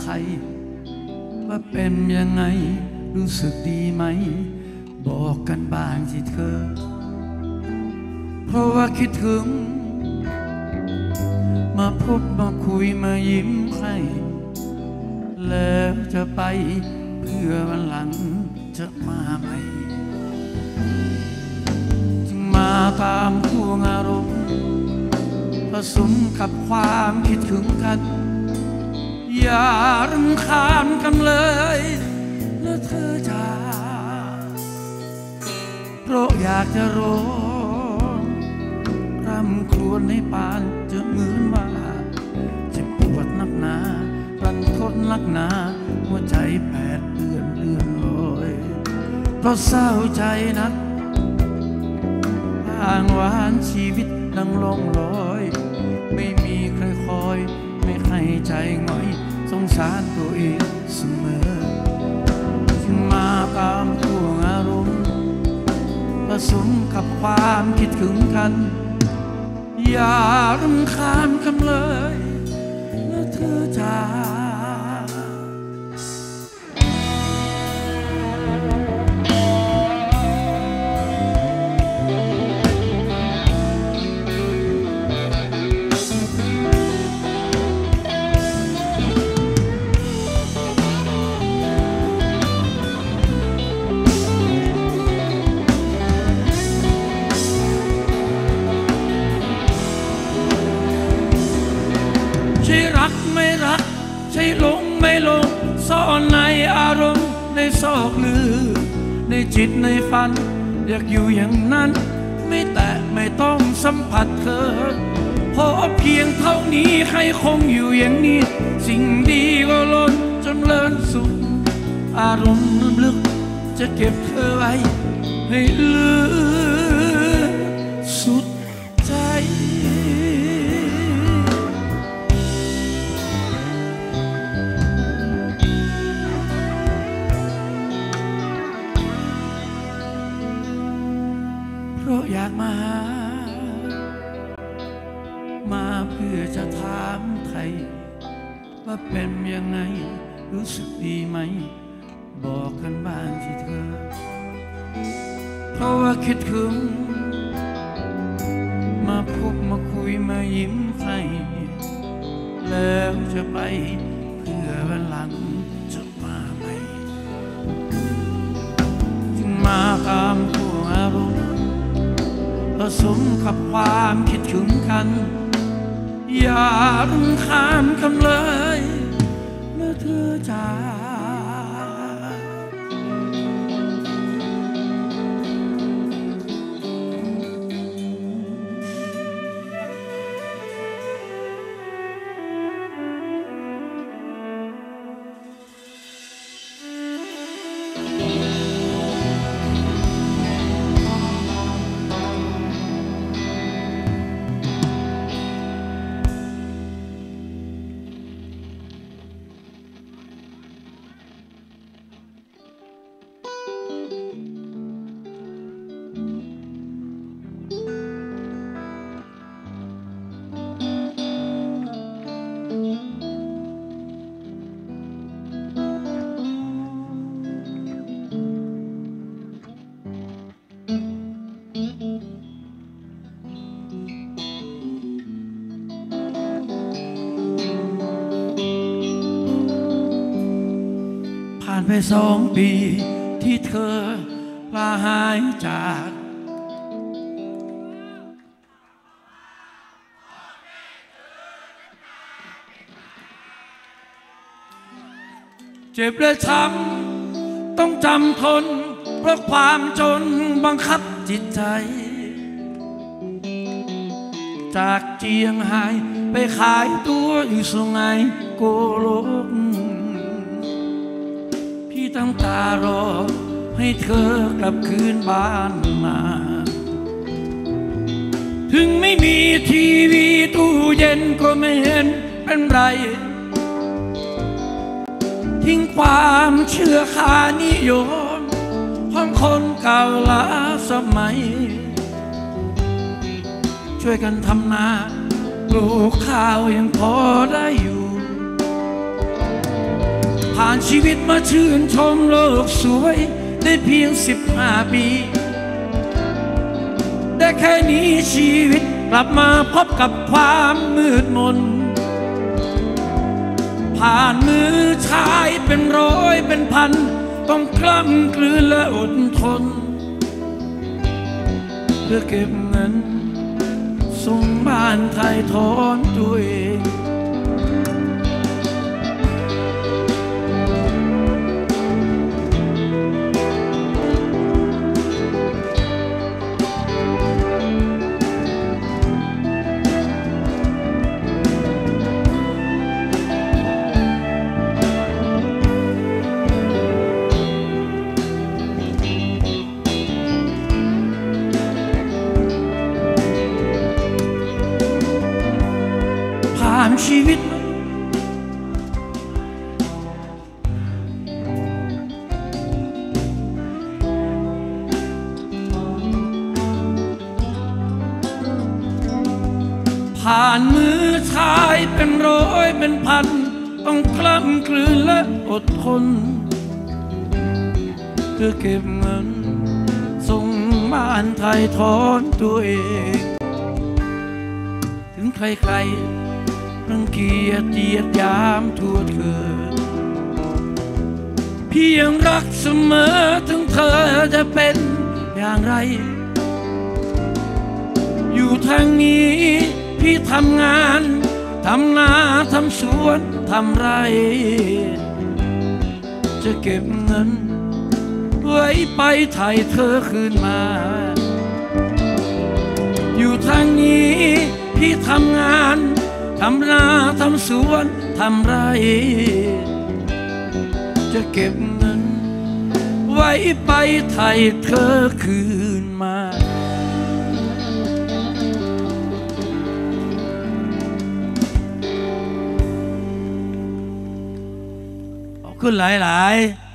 ไทยว่าเป็นยังไงรู้สึกดีไหม บอกกันบ้างสิเธอ เพราะว่าคิดถึง มาพบมาคุยมายิ้มให้แล้วจะไปเพื่อวันหลังจะมาใหม่จึงมาตามทวงอารมณ์ผสมกับความคิดถึงกัน อย่ารำคาญกันเลยนะเธอจ๋าเพราะอยากจะร้องรำครวญในปานจะเหมือนว่าเจะปวดนักหนารันทดนักหนาหัวใจแปดเดือนเดือนลอยเพราะเศร้าใจนักอ้างหวานชีวิตดังลงลอย ไม่มีใครคอย ไม่ให้ใจง่อย งสารตัวเองเสมอจึงมาตามทวงอารมณ์ผสมกับความคิดถึงกัน อย่ารำคาญกันเลยนะเธอจ้า ในจิตในฝัน อยากอยู่อย่างนั้น ไม่แตะไม่ต้องสัมผัสเธอพอเพียงเท่านี้ให้คงอยู่อย่างนี้ สิ่งดีก็ล้นจำเลินสุดอารมณ์ลึกจะเก็บเธอไว้ให้ลืม คิดถึง มาพบมาคุยมายิ้มให้ แล้วจะไปเพื่อวันหลังจะมาใหม่จึงมาตามผู้อารมณ์ผสมกับความคิดถึงกัน อย่ารำคาญกันเลยเมื่อเธอจาผ่านไปสองปีที่เธอลาหายจากเจ็บและช้ำต้องจำทน เพราะความจนบังคับจิตใจ จากเจียงไฮ้ไปขายตัวอยู่สุไหงโกโลก จังตารอ ให้เธอกลับคืนบ้านมา ถึงไม่มีทีวีตู้เย็นก็ไม่เห็นเป็นไร ทิ้งความเชื่อคานิยมของคนเก่าล้าสมัย ช่วยกันทำนาปลูกข้าวยังพอได้อยู่ ผ่านชีวิตมาชื่นชมโลกสวย ได้เพียงสิบห้าปีได้แค่นี้ชีวิตกลับมาพบกับความมืดมน ผ่านมือชายเป็นร้อยเป็นพัน ต้องกล้ำกลืนและอดทน เพื่อเก็บเงินส่งบ้านไทยทอนตัวเอง อยเป็นพัน ต้องกล้ำกลืนและอดทนเพื่อเก็บเงินส่งบ้านไทยทอนตัวเอง ถึงใครๆรังเกียจเหยียดยามทั่วเธอพี่ยังรักเสมอถึงเธอจะเป็นอย่างไร อยู่ทางนี้พี่ทำงาน ทำนาทำสวนทำไร จะเก็บเงิน ไว้ไปไทยเธอคืนมา อยู่ทางนี้พี่ทำงานทำนาทำสวนทำไร จะเก็บเงิน ไว้ไปไทยเธอคืน มาข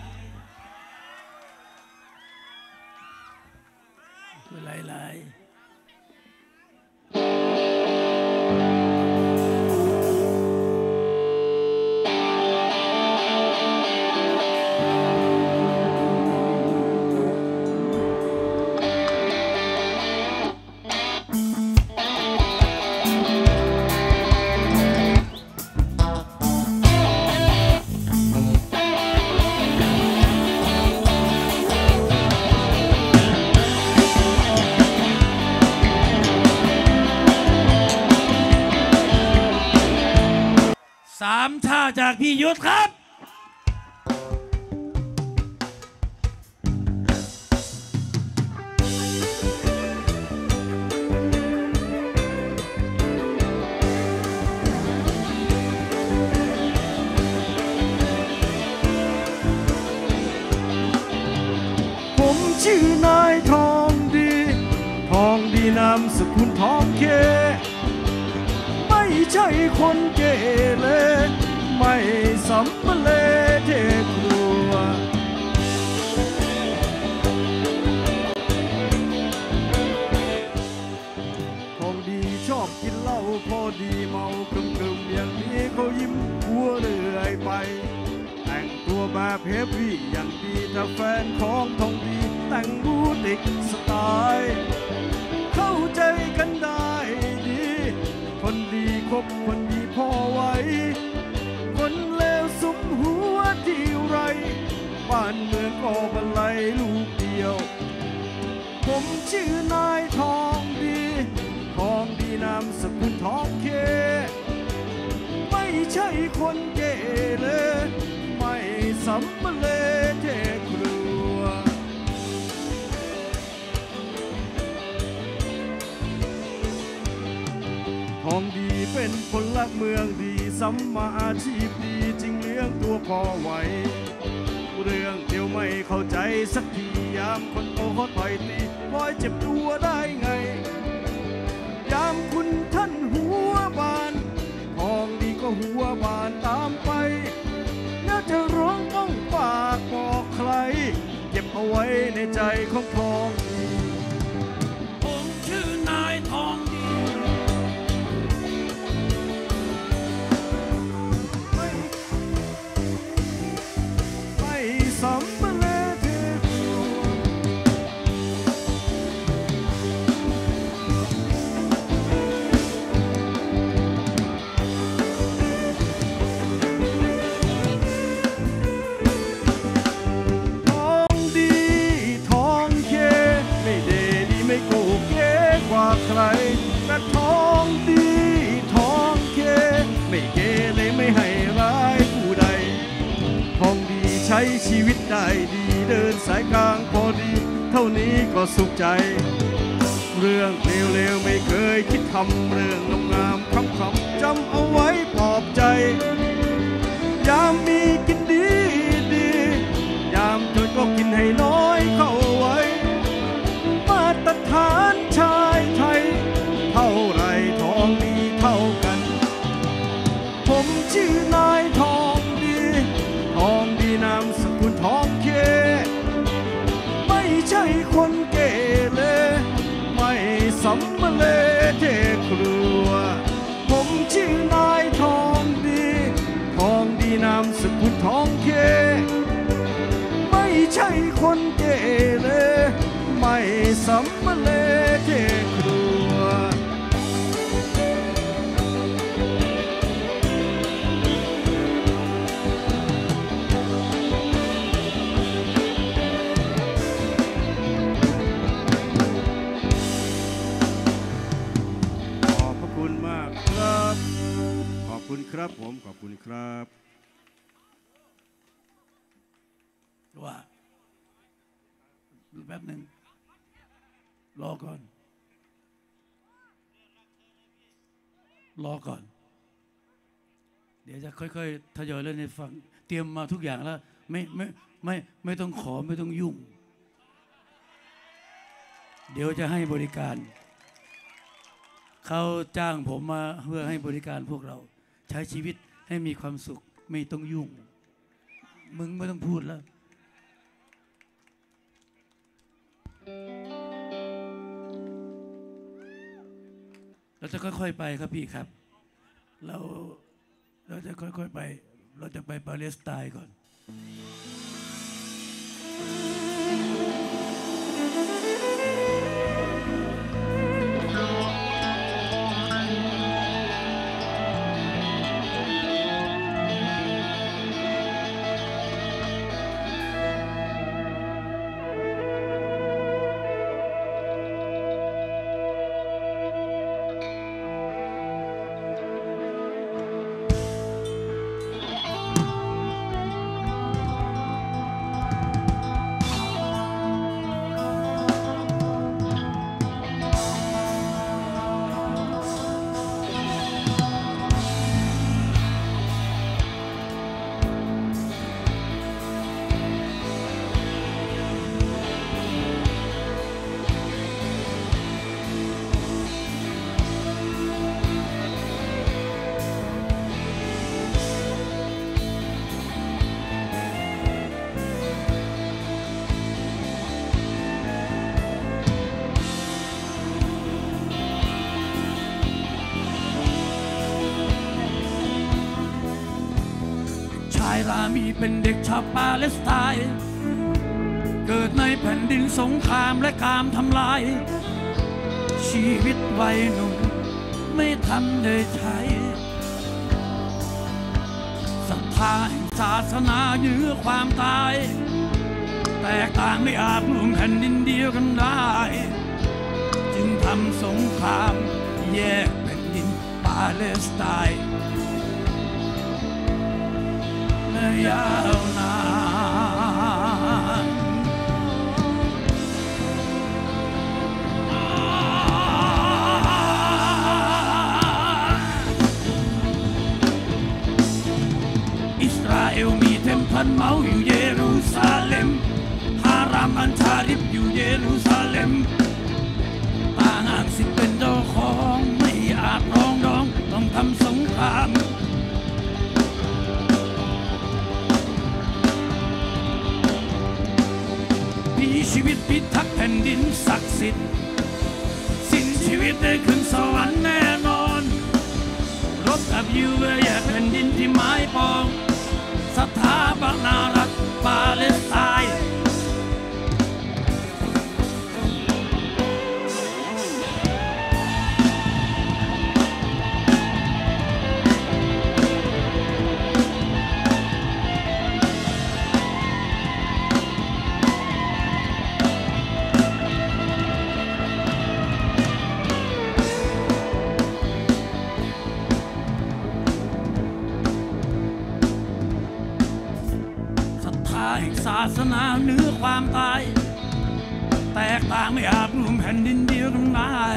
หัวบานตามไปน่าจะร้องต้องปากบอกใคร เก็บเอาไว้ในใจของทอง ได้ดีเดินสายกลางพอดี เท่านี้ก็สุขใจ เรื่องเลวๆไม่เคยคิดทำเรื่องงามๆคำๆจำเอาไว้ปลอบใจ ยามมีกินดีดี ยามจนก็กินให้น้อยเข้าไว้ มาตรฐานชา คุณครับ ว่าแป๊บหนึ่งรอก่อน รอก่อน เดี๋ยวจะค่อยๆทยอยเล่นให้ฟัง เตรียมมาทุกอย่างแล้ว ไม่ไม่ไม่ไม่ต้องขอไม่ต้องยุ่ง เดี๋ยวจะให้บริการ เขาจ้างผมมาเพื่อให้บริการพวกเราใช้ชีวิต ให้มีความสุขไม่ต้องยุ่ง มึงไม่ต้องพูดแล้ว เราจะค่อยๆไปครับพี่ครับ เราเราจะค่อยๆไป เราจะไปปาเลสไตน์ก่อน เป็นเด็กชาวปาเลสไตน์เกิดในแผ่นดินสงครามและการทำลาย ชีวิตวัยหนุ่มไม่ทันได้ใช้ศรัทธาแห่งศาสนาเหนือความตาย แตกต่างไม่อาจรวมแผ่นดินเดียวกันได้ จึงทำสงครามแยกแผ่นดินปาเลสไตน์ ยาวนานอิสร พิทักษ์แผ่นดินศักดิ์สิทธิ์สิ้นชีวิตได้ขึ้นสวรรค์แน่นอนรบกับยูเวียแผ่นดินที่ไม้ปอง สถาบันารักปาเลสไตน์ สนาเหนื้อความตาย แตกต่างไม่อาจรวมแผ่นดินเดียวกันได้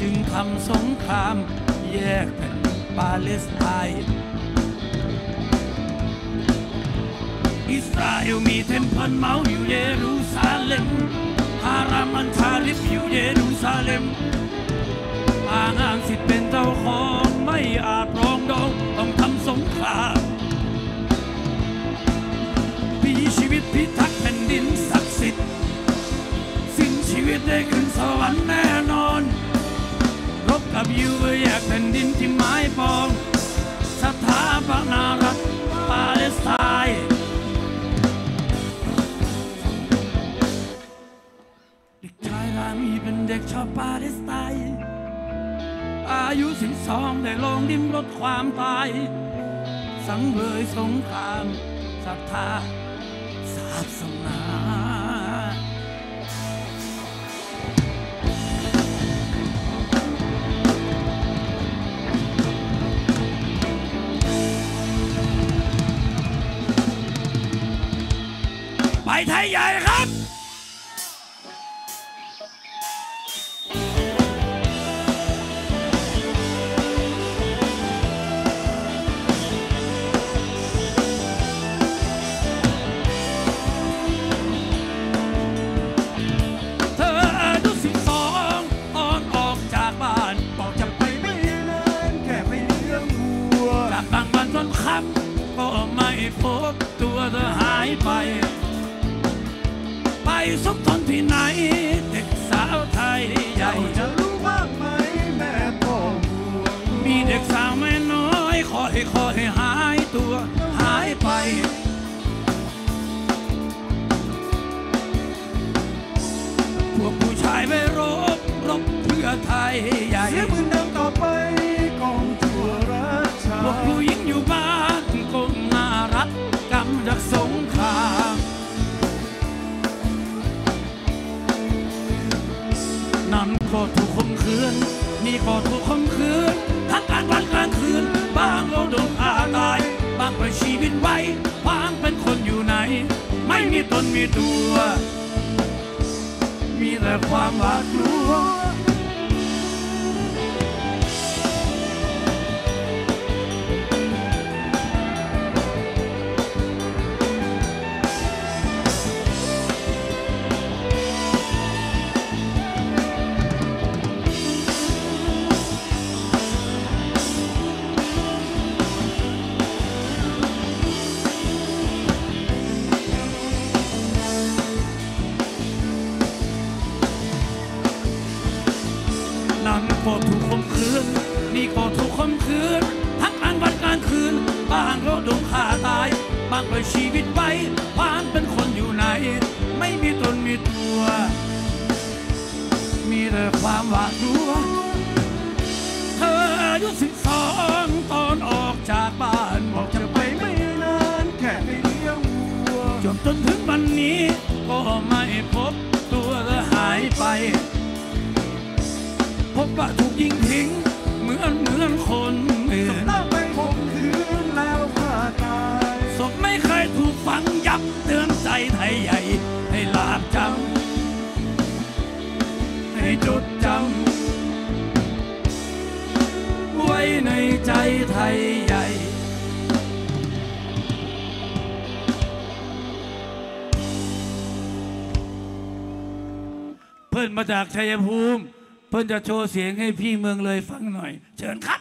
จึงทำสงครามแยกแผ่นปาเลสไตน์อิสราเอลมีเทมเพลเมาอยู่เยรูซาเล็มฮารามันชาลิฟอยู่เยรูซาเล็มอ้างอ้างสิทธิ์เป็นเจ้าของไม่อาจรองดองต้องทำสงคราม พิทักษ์แผ่นดินศักดิ์สิทธิ์สิ้นชีวิตได้ขึ้นสวรรค์แน่นอน รบกับยูเพื่อแยกแผ่นดินที่ไม้ปอง สถาปนารัฐปาเลสไตน์เด็กชายรามีเป็นเด็กชาวปาเลสไตน์อายุสิบสองได้ลงดิ้มรดความตาย สังเวยสงครามศรัทธา สนาไปไทยใหญ่ครับ พบว่าถูกยิงทิ้ง เหมือนเหมือนคนอื่นล่าไปข่มขืนแล้วฆ่าตายศพไม่เคยถูกฝังยับเตือนใจไทยใหญ่ ให้ลาบจำให้จดจำไว้ในใจไทย เพื่อนมาจากชัยภูมิ เพื่อนจะโชว์เสียงให้พี่เมืองเลยฟังหน่อย เชิญครับ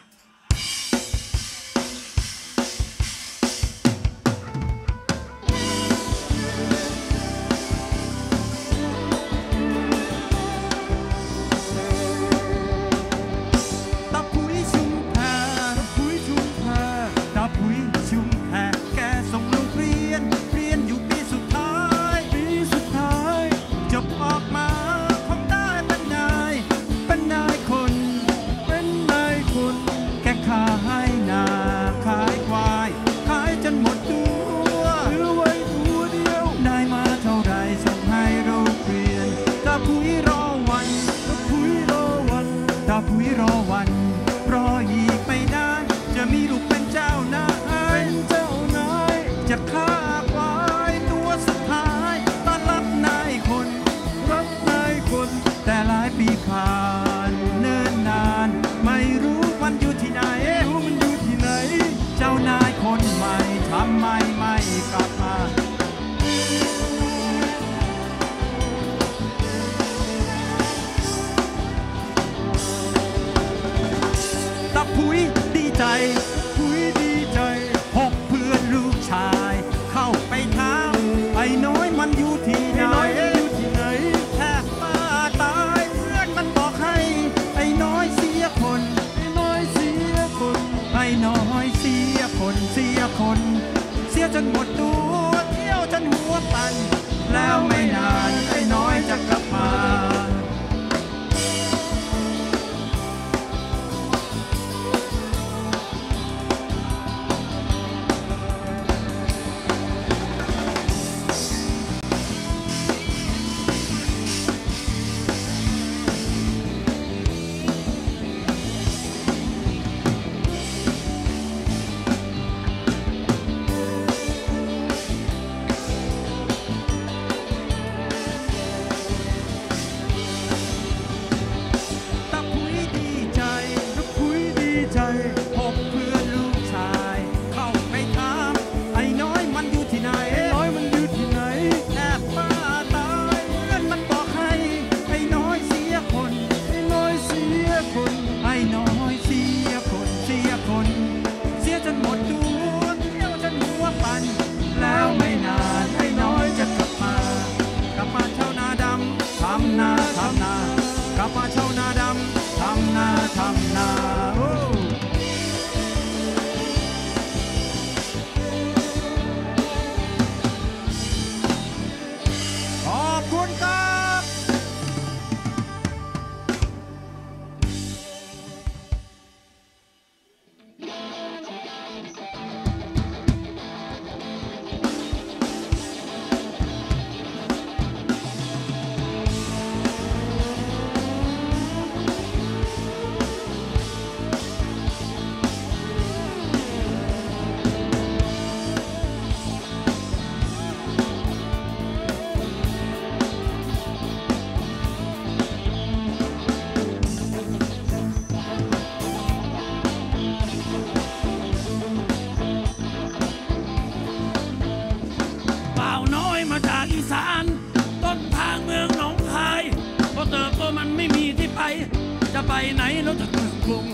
สาน ต้นทางเมืองหนองคายพอเติบโตมันไม่มีที่ไป จะไปไหนแล้วจากเมืองกรุง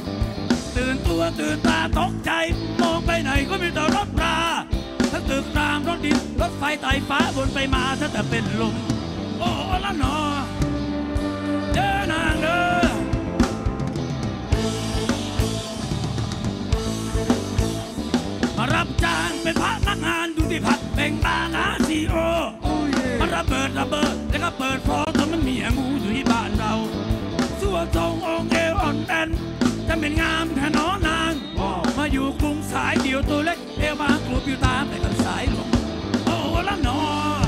ตื่นตัวตื่นตาตกใจ มองไปไหนก็มีแต่รถราทั้งตึกรามรถดินรถไฟไต่ฟ้าบนไปมาถ้าแต่เป็นลมโอ้ละหนอเดินนางเด้อมารับจ้างเป็นพนักงานอยู่ที่ผัดเบ่งบางอาซีโอ ระเบิดแล้วก็เปิดฟอจนมันมีงูอยู่ที่บ้านเราสัวทรงองเอวอ่อนแอนจะเป็นงามแท่น้อนางมาอยู่กรุงสายเดียวตัวเล็กเอวบางกลูบอยู่ตามแต่กับสายหลวงโอ้ละหนอน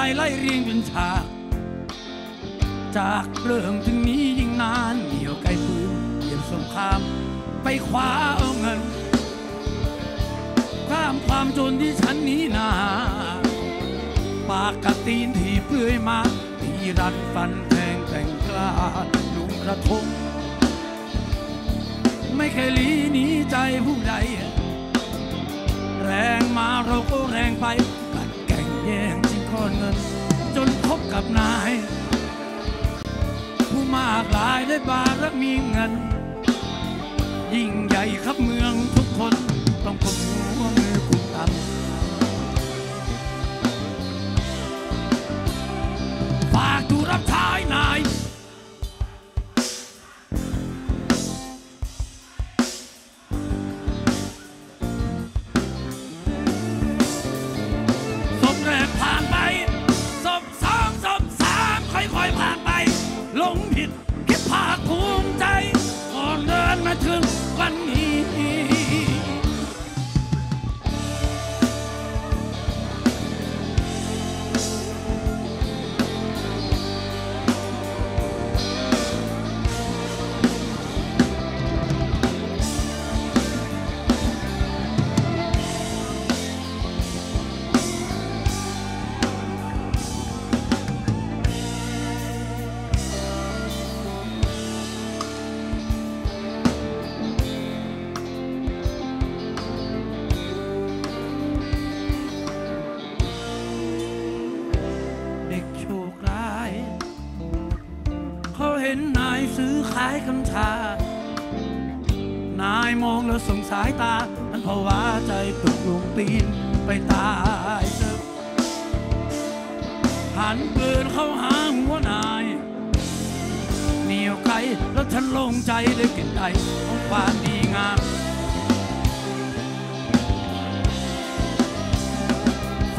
ายไล่เรียงเป็นฉาก จากเรื่องถึงนี้ยิ่งนานเดี่ยวไกลปืนเหยียบสงคราม ไปคว้าเอาเงิน ข้ามความจนที่ฉันหนี้นาปากกัดตีนที่เปลือยมาที่รันฟันแทงแต่งกล้าลุงกระทงไม่เคยหลีหนีใจผู้ใด แรงมาเราก็แรงไป นเงิน จนพบกับนาย ผู้มากหลายได้บารมีเงิน ยิ่งใหญ่ครับเมืองทุกคนต้องกดหัวม สายตา นั้นเพราว่าใจตกลงตีนไปตายเถอะหันปืนเข้าหาหัวนายเหนียวไกลแล้วฉันลงใจด้กลิ่นใจของความดีงาม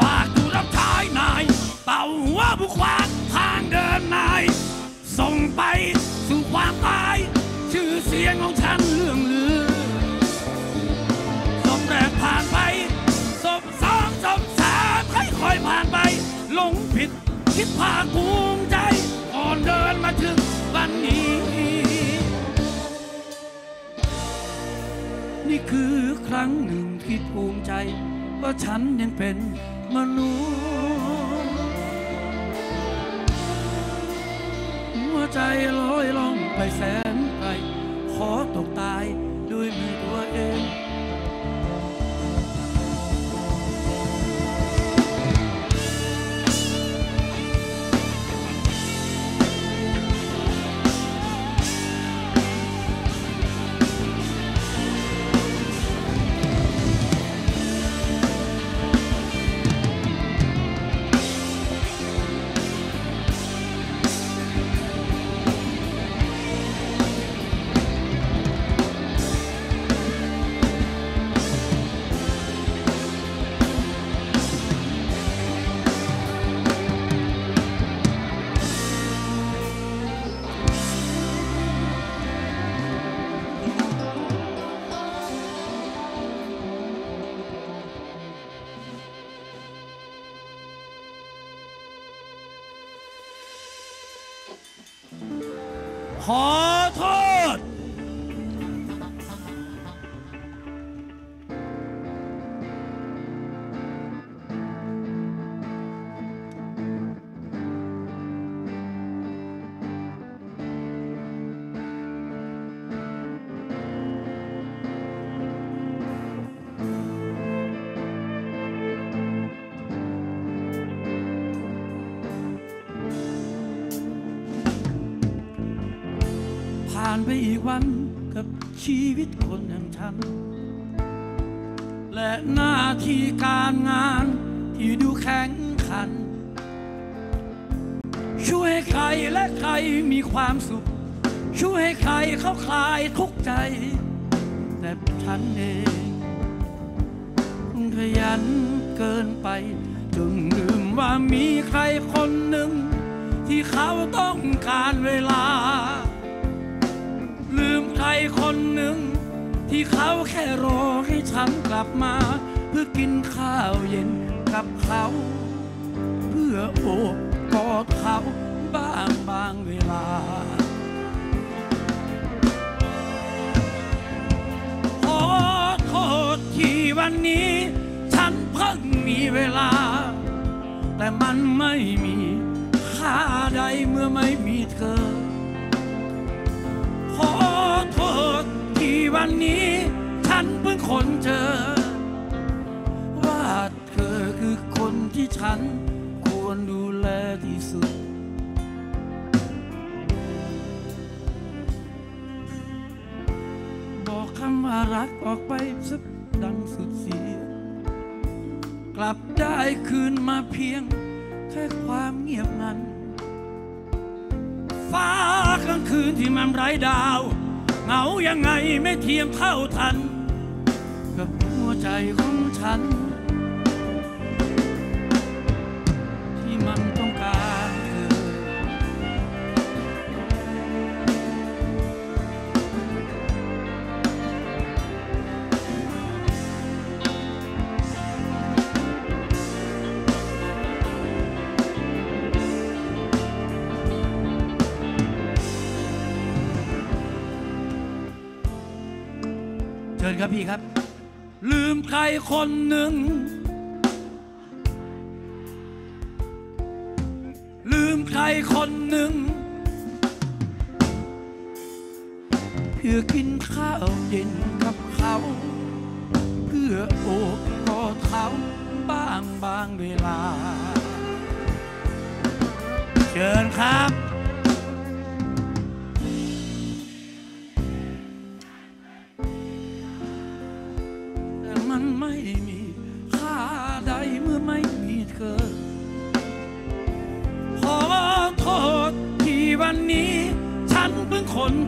ฝากดูรับใช้นาย เป่าหัวผู้ขวางทางเดินนาย ส่งไปสู่ความตาย ชื่อเสียงของฉันเรื่อง คิดภาคภูมิใจก่อนเดินมาถึงวันนี้ นี่คือครั้งหนึ่งที่ภูมิใจ ว่าฉันยังเป็นมนุษย์หัวใจลอยล่องไปแสนไกลขอตกตาย วันกับชีวิตคนอย่างฉัน และหน้าที่การงานที่ดูแข็งขัน ช่วยให้ใครและใครมีความสุข ช่วยให้ใครเขาคลายทุกข์ใจ แต่ฉันเองขยันเกินไป จนลืมว่ามีใครคนหนึ่ง ที่เขาต้องการเวลา ที่เขาแค่รอให้ฉันกลับมา เพื่อกินข้าวเย็นกับเขา เพื่อโอบกอดเขาบ้างบางเวลา ขอโทษที่วันนี้ ฉันเพิ่งมีเวลา แต่มันไม่มีค่าใดเมื่อไม่มีเธอ ขอโทษ วันนี้ฉันเพิ่งคนเจอ ว่าเธอคือคนที่ฉันควรดูแลที่สุด บอกคำว่ารักออกไปสักดังสุดเสียงกลับได้คืนมาเพียง แค่ความเงียบงัน ฟ้ากลางคืนที่มันไร้ดาว เหงายังไงไม่เทียมเท่าทัน กับหัวใจของฉัน ครับพี่ครับ ลืมใครคนหนึ่ง ลืมใครคนหนึ่ง เพื่อกินข้าวเย็นกับเขา เพื่อโอบกอดเขาบ้างบางเวลา เชิญครับ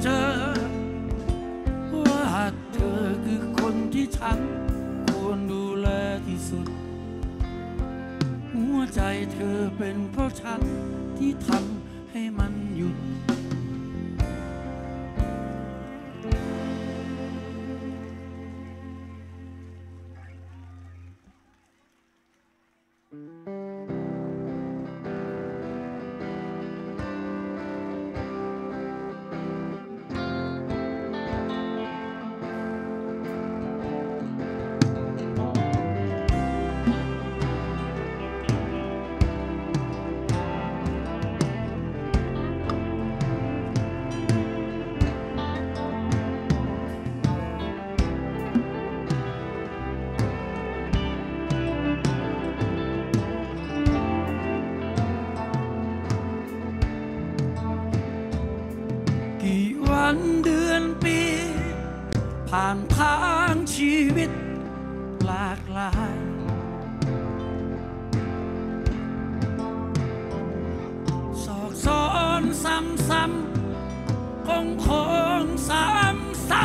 เพิ่งคนเจอว่าเธอคือคนที่ฉันควรดูแลที่สุด หัวใจเธอเป็นเพราะฉัน วันเดือนปี ผ่านทางชีวิตหลากหลาย สอกซ้อนซ้ำซ้ำคงคงซ้ำซ้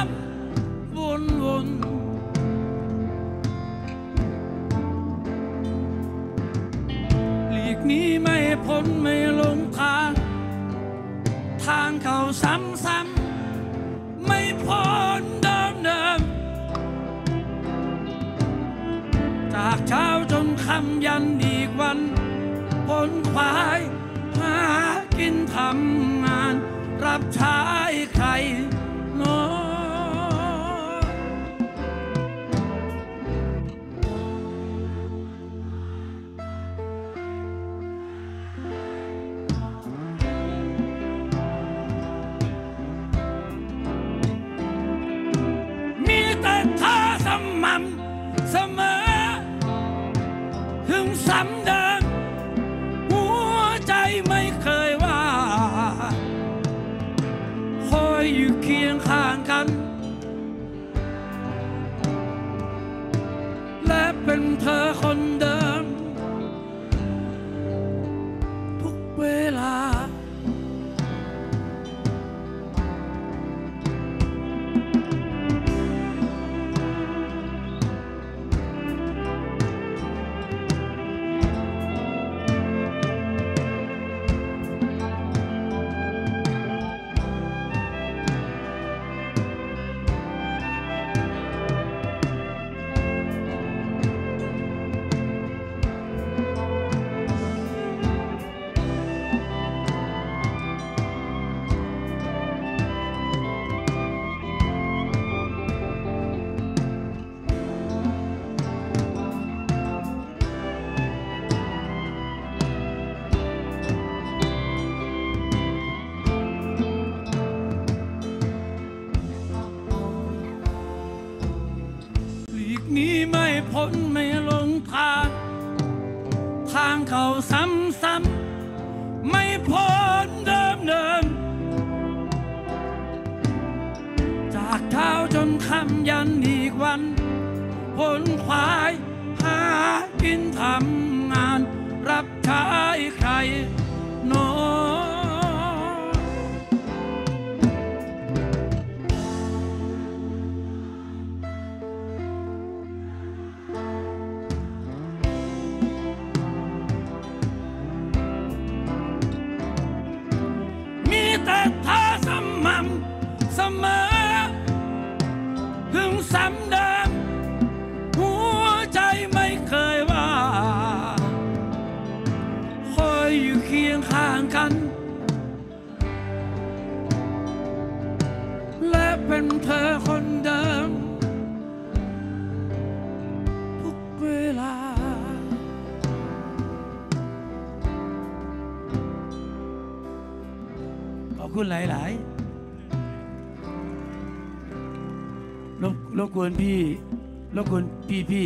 ำยันอีกวันผลควายหากินทำงาน รับใช้ใคร เขาซ้ำซ้ำไม่พ้นเดิมเดิมจากเท้าจนคำยันอีกวันผลควายหากินทำงาน รับใช้ใคร เธอคนเดิม ทุกเวลา ขอบคุณหลาย ๆ รบรบกวนพี่ รบกวนพี่พี่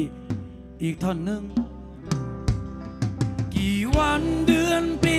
อีกท่อนหนึ่ง กี่วันเดือนปี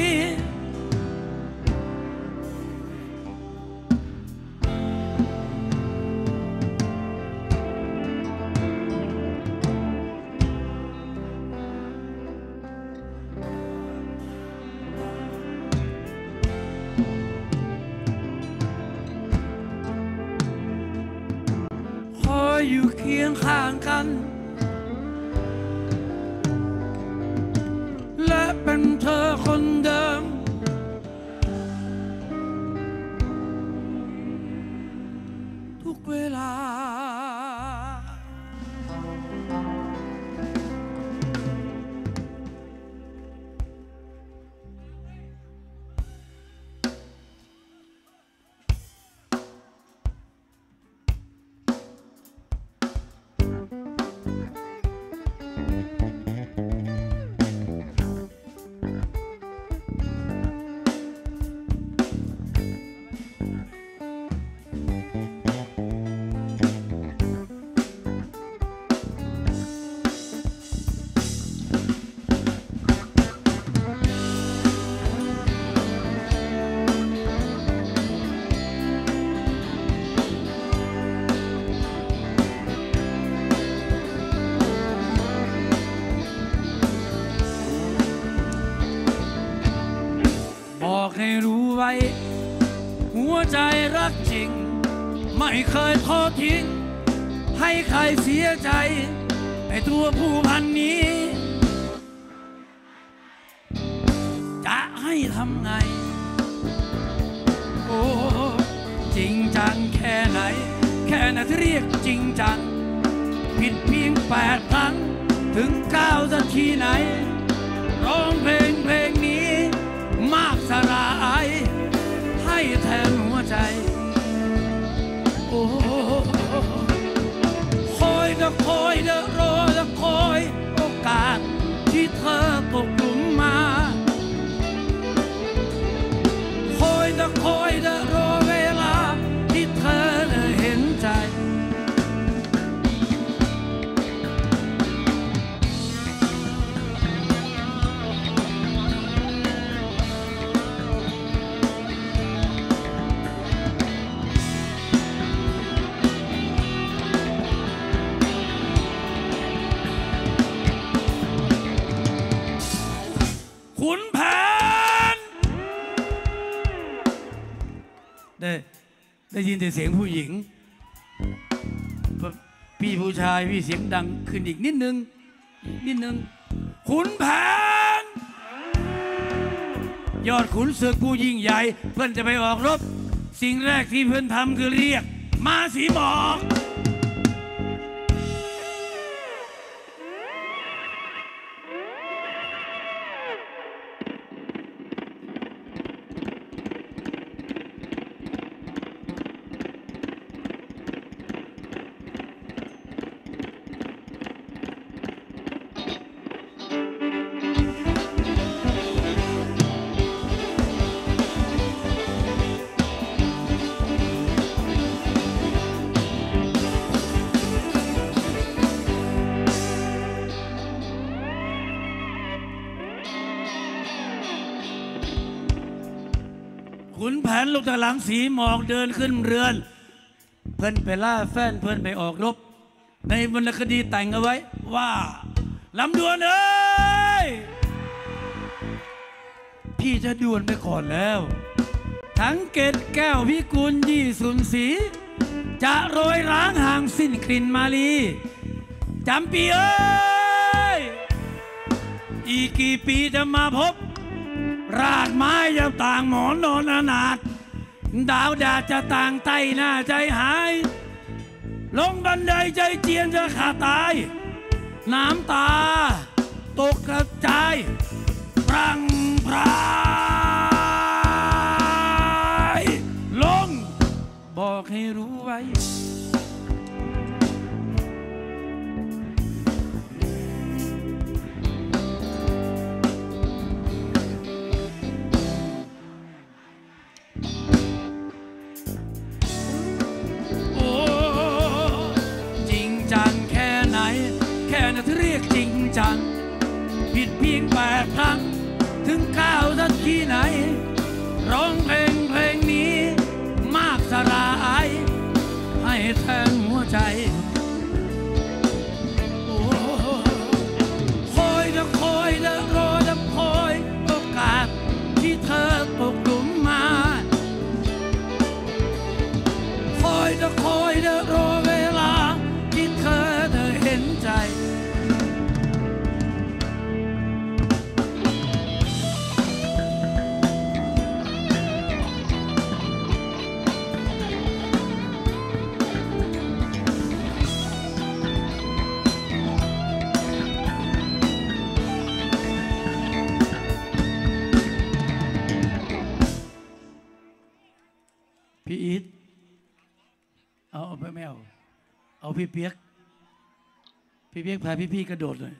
ใจรักจริง ไม่เคยทอดทิ้ง ให้ใครเสียใจไอตัวผู้พันนี้ จะให้ทำไง โอ้ จริงจังแค่ไหน แค่ไหนที่เรียกจริงจัง ผิดเพียงแปดครั้ง ถึงเก้าสักทีไหน แต่เสียงผู้หญิง พี่ผู้ชายพี่เสียงดังขึ้นอีกนิดนึง นิดนึงขุนแผนยอดขุนศึกผู้ยิ่งใหญ่ เพื่อนจะไปออกรบ สิ่งแรกที่เพื่อนทำคือเรียก มาสีบอก กตะหลังสีหมอกเดินขึ้นเรือน เพื่อนไปล่าแฟนเพื่อนไปออกรบ ในวรรณคดีแต่งเอาไว้ว่าลำดวนเอ้ยพี่จะดวนไปก่อนแล้ว ทั้งเกตแก้วพิกุลยี่สุนสี จะโรยร้างห่างสิ้นกลิ่นมาลีจำปีเอ้ย อีกกี่ปีจะมาพบ รากไม้จะต่างหมอนนอนอนาถ ดาวดาจะต่างใต้หน้าใจหาย ลงบันไดใจเจียนจะขาดตาย น้ำตา ตกกระจายพรังพรายลงบอกให้รู้ไว้ จัง ผิดเพียงแปดครั้ง ถึงก้าวสักที่ไหน ร้องเพลง พี่เปียก พี่เปียกพาพี่ๆกระโดดเลย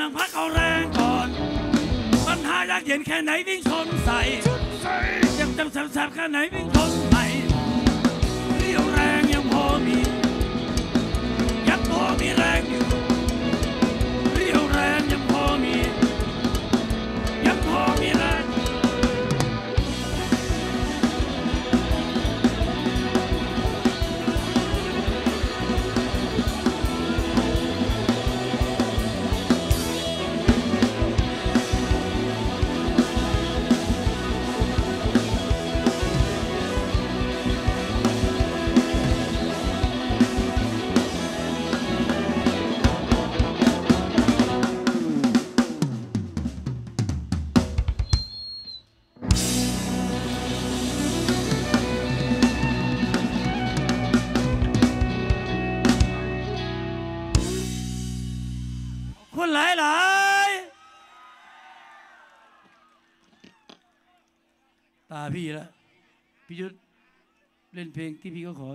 นั่งพักเอาแรงก่อน ปัญหายากเย็นแค่ไหนวิ่งชนใส่ยังจำแสบๆแค่ไหนวิ่งชนใส่เรี่ยวแรงยังพอมียังพอมีแรงอยู่ เ็นเพลงที่พี่ก็ขอ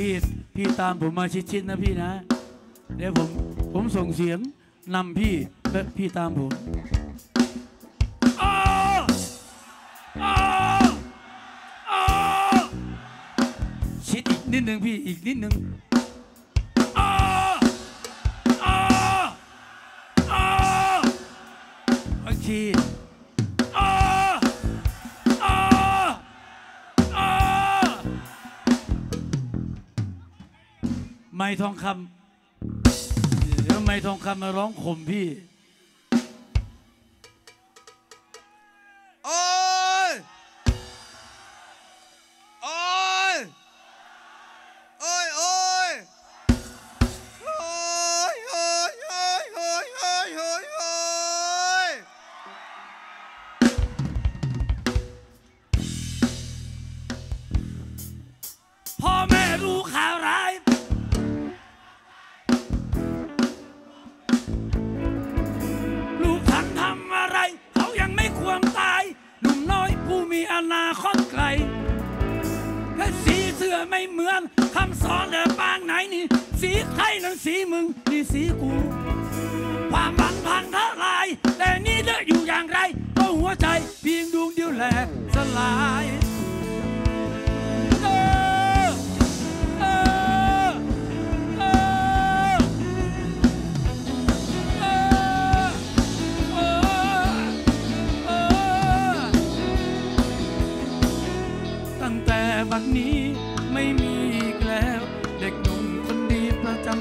พี่พี่ตามผมมาชิดๆนะพี่นะ เดี๋ยวผมผมส่งเสียงนำพี่และพี่ตามผมชิดอีกนิดหนึ่งพี่อีกนิดหนึ่งโอเค ไม่ทองคำแล้ไม่ทองคำมาร้องข่มพี่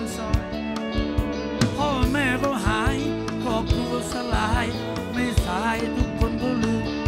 ำซอย พ่อแม่ก็หายครอบครัวสลาย ไม่สายทุกคนก็ลืม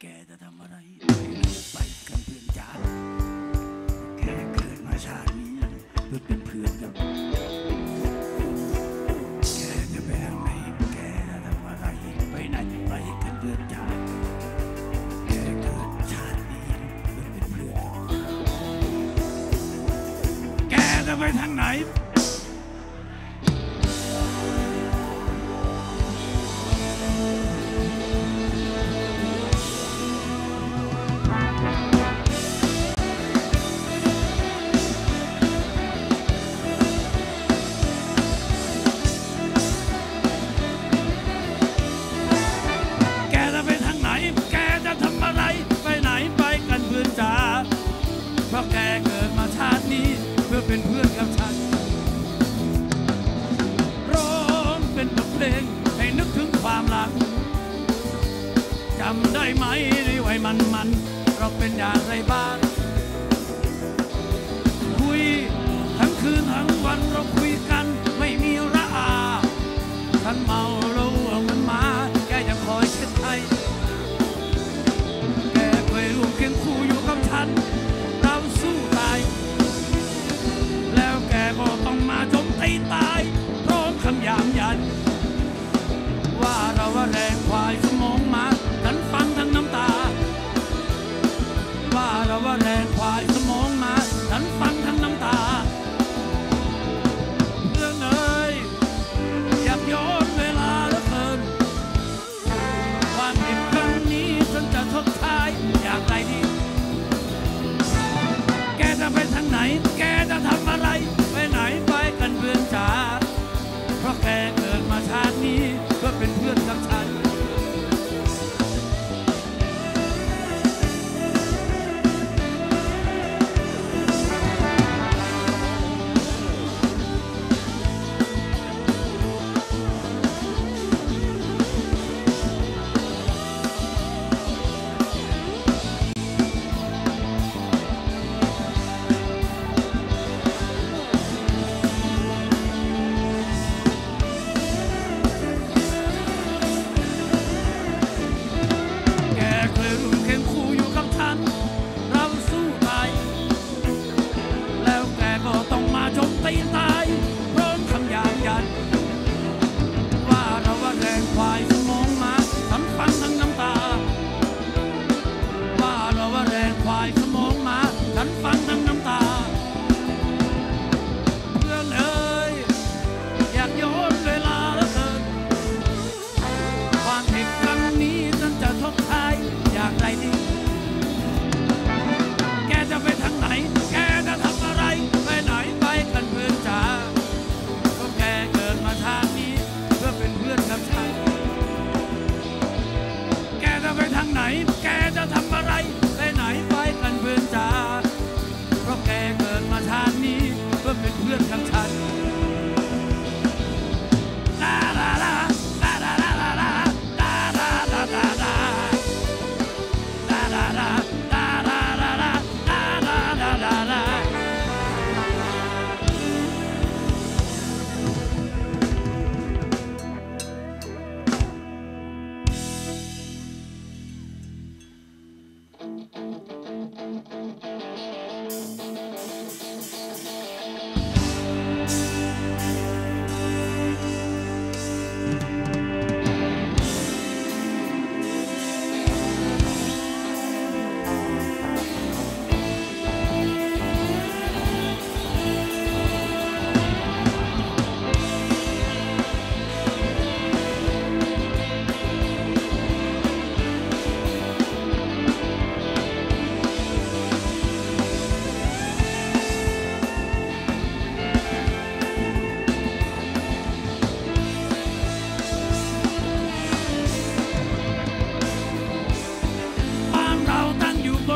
แกจะทำอะไรไม่รู้ไปกันเพื่อนจ๋าแกเกิดมาชาตินี้เพื่อเป็นเพื่อนกับแกจะไปทางไหนแกจะทำอะไรไปไหนไปกันเพื่อนจ๋าแกเกิดชาตินี้เพื่อเป็นเพื่อนแกจะไปทางไหน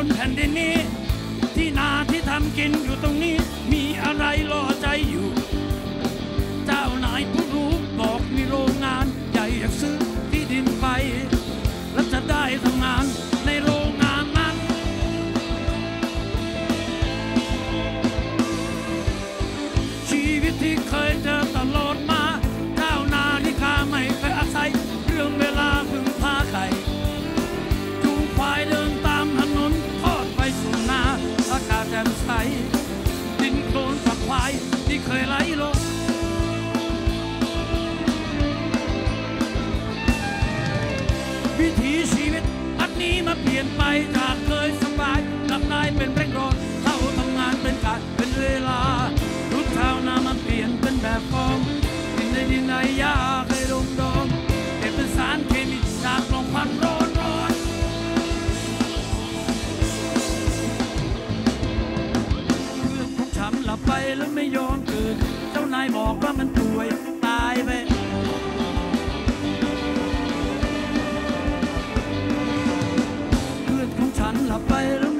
นแผ่นดินนี้ ที่นาที่ทำกินอยู่ตรงนี้ มีอะไรรอใจอยู่ เจ้านายผู้รู้บอกมีโรงงาน ใหญ่อยากซื้อที่ดินไป แล้วจะได้ทำงาน บอกว่ามันป่วย ตายไป เพื่อนของฉันหลับไปแล้ว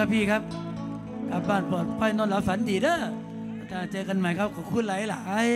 ครับพี่ครับกลับบ้านปลอดภัยนอนหลับฝันดีเด้อเจอกันใหม่ครับขอบคุณหลายหลาย